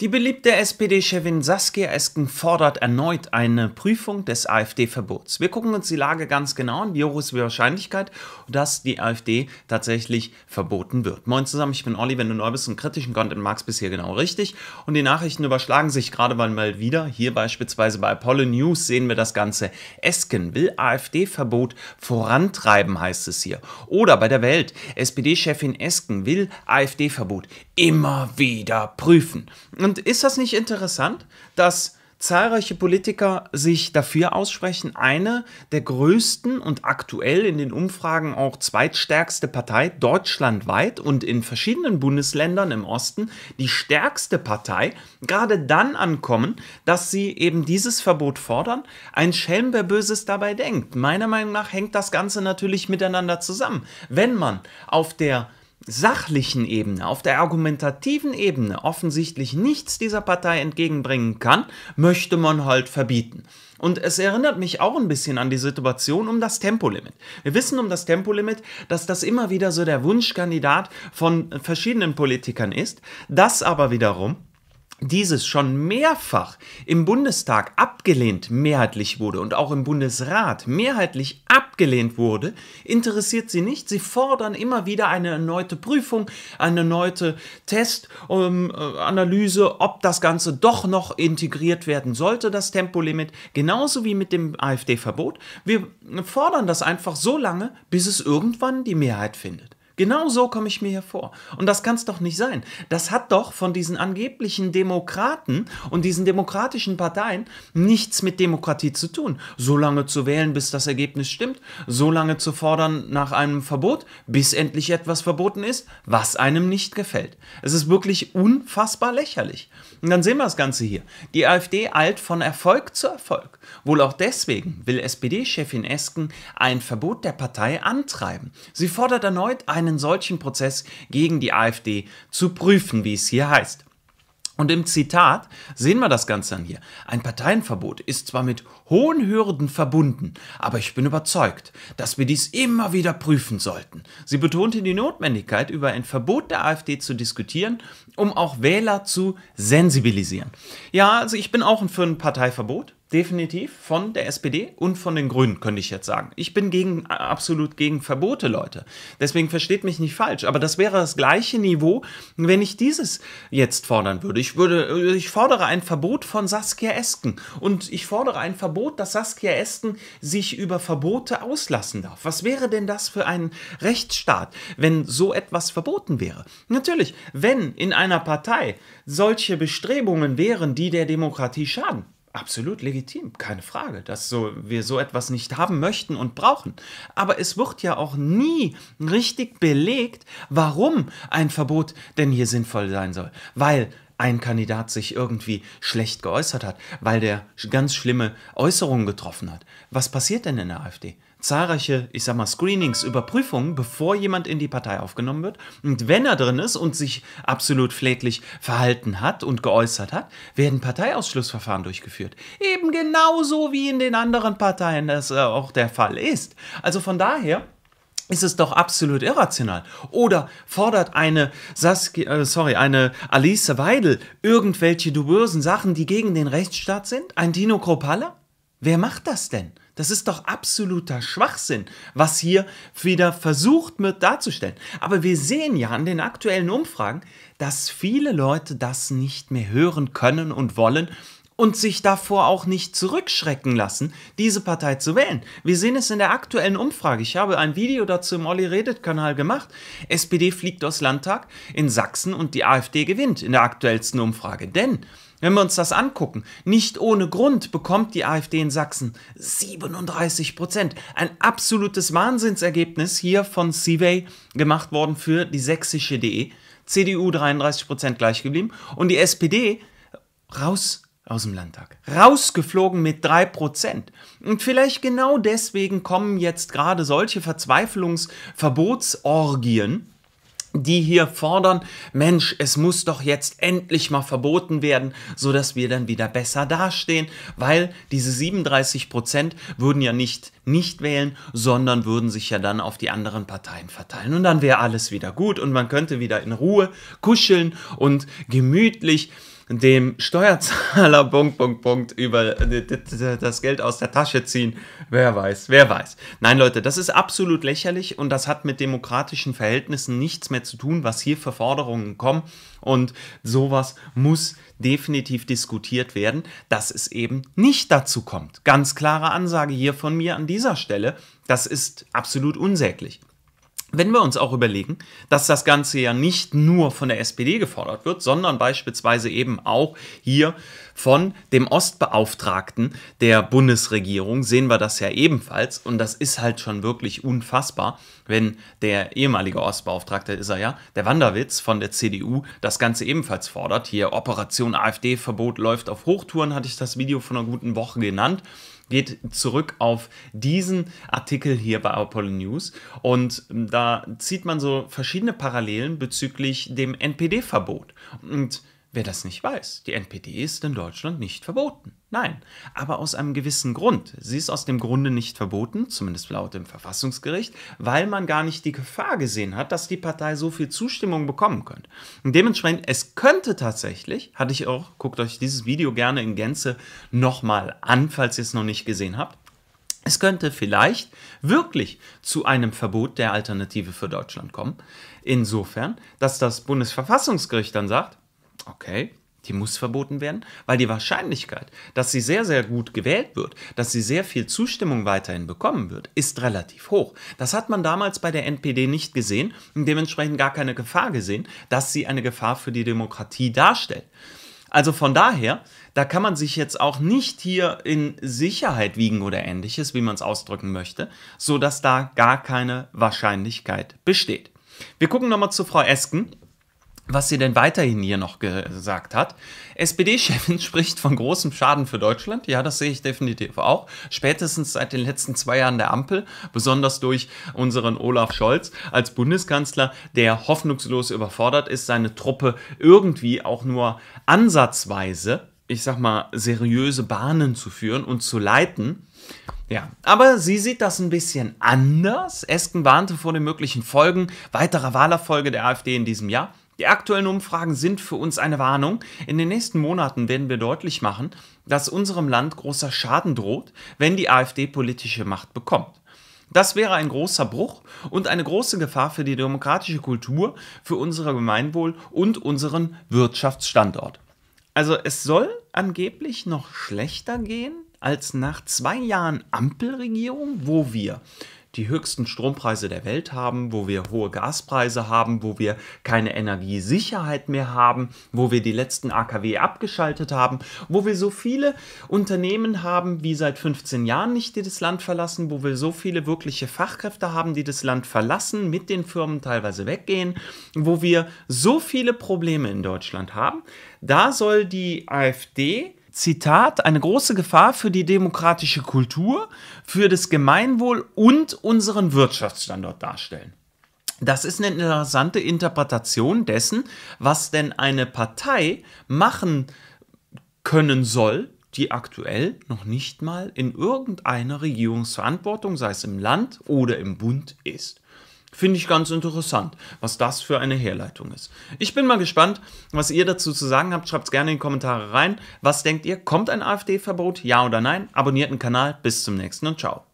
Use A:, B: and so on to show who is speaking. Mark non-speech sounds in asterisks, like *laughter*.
A: Die beliebte SPD-Chefin Saskia Esken fordert erneut eine Prüfung des AfD-Verbots. Wir gucken uns die Lage ganz genau an. Wie hoch ist die Wahrscheinlichkeit, dass die AfD tatsächlich verboten wird? Moin zusammen, ich bin Olli. Wenn du neu bist und kritischen Content magst, bist hier genau richtig. Und die Nachrichten überschlagen sich gerade mal wieder. Hier beispielsweise bei Apollo News sehen wir das Ganze. Esken will AfD-Verbot vorantreiben, heißt es hier. Oder bei der Welt. SPD-Chefin Esken will AfD-Verbot immer wieder prüfen. Ist das nicht interessant, dass zahlreiche Politiker sich dafür aussprechen, eine der größten und aktuell in den Umfragen auch zweitstärkste Partei deutschlandweit und in verschiedenen Bundesländern im Osten die stärkste Partei gerade dann ankommen, dass sie eben dieses Verbot fordern. Ein Schelm, wer Böses dabei denkt. Meiner Meinung nach hängt das Ganze natürlich miteinander zusammen. Wenn man auf der sachlichen Ebene, auf der argumentativen Ebene offensichtlich nichts dieser Partei entgegenbringen kann, möchte man halt verbieten. Und es erinnert mich auch ein bisschen an die Situation um das Tempolimit. Wir wissen um das Tempolimit, dass das immer wieder so der Wunschkandidat von verschiedenen Politikern ist, das aber wiederum dieses schon mehrfach im Bundestag abgelehnt mehrheitlich wurde und auch im Bundesrat mehrheitlich abgelehnt wurde, interessiert sie nicht. Sie fordern immer wieder eine erneute Prüfung, eine erneute Testanalyse, ähm, ob das Ganze doch noch integriert werden sollte, das Tempolimit, genauso wie mit dem AfD-Verbot. Wir fordern das einfach so lange, bis es irgendwann die Mehrheit findet. Genau so komme ich mir hier vor. Und das kann es doch nicht sein. Das hat doch von diesen angeblichen Demokraten und diesen demokratischen Parteien nichts mit Demokratie zu tun. So lange zu wählen, bis das Ergebnis stimmt, so lange zu fordern nach einem Verbot, bis endlich etwas verboten ist, was einem nicht gefällt. Es ist wirklich unfassbar lächerlich. Und dann sehen wir das Ganze hier. Die AfD eilt von Erfolg zu Erfolg. Wohl auch deswegen will SPD-Chefin Esken ein Verbot der Partei antreiben. Sie fordert erneut eine einen solchen Prozess gegen die AfD zu prüfen, wie es hier heißt. Und im Zitat sehen wir das Ganze dann hier. Ein Parteienverbot ist zwar mit hohen Hürden verbunden, aber ich bin überzeugt, dass wir dies immer wieder prüfen sollten. Sie betonte die Notwendigkeit, über ein Verbot der AfD zu diskutieren, um auch Wähler zu sensibilisieren. Ja, also ich bin auch für ein Parteiverbot definitiv von der SPD und von den Grünen, könnte ich jetzt sagen. Ich bin gegen, absolut gegen Verbote, Leute. Deswegen versteht mich nicht falsch. Aber das wäre das gleiche Niveau, wenn ich dieses jetzt fordern würde. Ich würde, ich fordere ein Verbot von Saskia Esken. Und ich fordere ein Verbot, dass Saskia Esken sich über Verbote auslassen darf. Was wäre denn das für ein Rechtsstaat, wenn so etwas verboten wäre? Natürlich, wenn in einer Partei solche Bestrebungen wären, die der Demokratie schaden, absolut legitim, keine Frage, dass so, wir so etwas nicht haben möchten und brauchen. Aber es wird ja auch nie richtig belegt, warum ein Verbot denn hier sinnvoll sein soll. Weil ein Kandidat sich irgendwie schlecht geäußert hat, weil der ganz schlimme Äußerungen getroffen hat. Was passiert denn in der AfD? zahlreiche, ich sag mal, Screenings, Überprüfungen, bevor jemand in die Partei aufgenommen wird. Und wenn er drin ist und sich absolut flätlich verhalten hat und geäußert hat, werden Parteiausschlussverfahren durchgeführt. Eben genauso wie in den anderen Parteien das äh, auch der Fall ist. Also von daher ist es doch absolut irrational. Oder fordert eine Saskia, äh, sorry, eine Alice Weidel irgendwelche dubösen Sachen, die gegen den Rechtsstaat sind? Ein Dino Kropalla? Wer macht das denn? Das ist doch absoluter Schwachsinn, was hier wieder versucht wird darzustellen. Aber wir sehen ja an den aktuellen Umfragen, dass viele Leute das nicht mehr hören können und wollen und sich davor auch nicht zurückschrecken lassen, diese Partei zu wählen. Wir sehen es in der aktuellen Umfrage. Ich habe ein Video dazu im Olli Redet Kanal gemacht. SPD fliegt aus Landtag in Sachsen und die AfD gewinnt in der aktuellsten Umfrage. Denn wenn wir uns das angucken, nicht ohne Grund bekommt die AfD in Sachsen 37 Prozent. Ein absolutes Wahnsinnsergebnis hier von Seaway gemacht worden für die sächsische DE. CDU 33 Prozent gleich geblieben und die SPD raus aus dem Landtag. Rausgeflogen mit 3 Prozent. Und vielleicht genau deswegen kommen jetzt gerade solche Verzweiflungsverbotsorgien die hier fordern, Mensch, es muss doch jetzt endlich mal verboten werden, so dass wir dann wieder besser dastehen, weil diese 37 Prozent würden ja nicht nicht wählen, sondern würden sich ja dann auf die anderen Parteien verteilen und dann wäre alles wieder gut und man könnte wieder in Ruhe kuscheln und gemütlich dem Steuerzahler *laughs* Punkt, Punkt, Punkt über das Geld aus der Tasche ziehen. Wer weiß, wer weiß. Nein, Leute, das ist absolut lächerlich und das hat mit demokratischen Verhältnissen nichts mehr zu tun, was hier für Forderungen kommen. Und sowas muss definitiv diskutiert werden, dass es eben nicht dazu kommt. Ganz klare Ansage hier von mir an dieser Stelle. Das ist absolut unsäglich. Wenn wir uns auch überlegen, dass das Ganze ja nicht nur von der SPD gefordert wird, sondern beispielsweise eben auch hier von dem Ostbeauftragten der Bundesregierung, sehen wir das ja ebenfalls. Und das ist halt schon wirklich unfassbar, wenn der ehemalige Ostbeauftragte ist er ja, der Wanderwitz von der CDU, das Ganze ebenfalls fordert. Hier Operation AfD-Verbot läuft auf Hochtouren, hatte ich das Video von einer guten Woche genannt geht zurück auf diesen Artikel hier bei Apollo News und da zieht man so verschiedene Parallelen bezüglich dem NPD-Verbot. Und Wer das nicht weiß, die NPD ist in Deutschland nicht verboten. Nein, aber aus einem gewissen Grund. Sie ist aus dem Grunde nicht verboten, zumindest laut dem Verfassungsgericht, weil man gar nicht die Gefahr gesehen hat, dass die Partei so viel Zustimmung bekommen könnte. Und dementsprechend, es könnte tatsächlich, hatte ich auch, guckt euch dieses Video gerne in Gänze nochmal an, falls ihr es noch nicht gesehen habt. Es könnte vielleicht wirklich zu einem Verbot der Alternative für Deutschland kommen. Insofern, dass das Bundesverfassungsgericht dann sagt, Okay, die muss verboten werden, weil die Wahrscheinlichkeit, dass sie sehr, sehr gut gewählt wird, dass sie sehr viel Zustimmung weiterhin bekommen wird, ist relativ hoch. Das hat man damals bei der NPD nicht gesehen und dementsprechend gar keine Gefahr gesehen, dass sie eine Gefahr für die Demokratie darstellt. Also von daher, da kann man sich jetzt auch nicht hier in Sicherheit wiegen oder ähnliches, wie man es ausdrücken möchte, sodass da gar keine Wahrscheinlichkeit besteht. Wir gucken nochmal zu Frau Esken was sie denn weiterhin hier noch gesagt hat. SPD-Chefin *laughs* spricht von großem Schaden für Deutschland. Ja, das sehe ich definitiv auch. Spätestens seit den letzten zwei Jahren der Ampel, besonders durch unseren Olaf Scholz als Bundeskanzler, der hoffnungslos überfordert ist, seine Truppe irgendwie auch nur ansatzweise, ich sag mal, seriöse Bahnen zu führen und zu leiten. Ja, aber sie sieht das ein bisschen anders. Esken warnte vor den möglichen Folgen weiterer Wahlerfolge der AfD in diesem Jahr. Die aktuellen Umfragen sind für uns eine Warnung. In den nächsten Monaten werden wir deutlich machen, dass unserem Land großer Schaden droht, wenn die AfD politische Macht bekommt. Das wäre ein großer Bruch und eine große Gefahr für die demokratische Kultur, für unser Gemeinwohl und unseren Wirtschaftsstandort. Also es soll angeblich noch schlechter gehen als nach zwei Jahren Ampelregierung, wo wir die höchsten Strompreise der Welt haben, wo wir hohe Gaspreise haben, wo wir keine Energiesicherheit mehr haben, wo wir die letzten AKW abgeschaltet haben, wo wir so viele Unternehmen haben wie seit 15 Jahren nicht, die das Land verlassen, wo wir so viele wirkliche Fachkräfte haben, die das Land verlassen, mit den Firmen teilweise weggehen, wo wir so viele Probleme in Deutschland haben. Da soll die AfD Zitat, eine große Gefahr für die demokratische Kultur, für das Gemeinwohl und unseren Wirtschaftsstandort darstellen. Das ist eine interessante Interpretation dessen, was denn eine Partei machen können soll, die aktuell noch nicht mal in irgendeiner Regierungsverantwortung, sei es im Land oder im Bund, ist. Finde ich ganz interessant, was das für eine Herleitung ist. Ich bin mal gespannt, was ihr dazu zu sagen habt. Schreibt es gerne in die Kommentare rein. Was denkt ihr? Kommt ein AfD-Verbot? Ja oder nein? Abonniert den Kanal. Bis zum nächsten und ciao.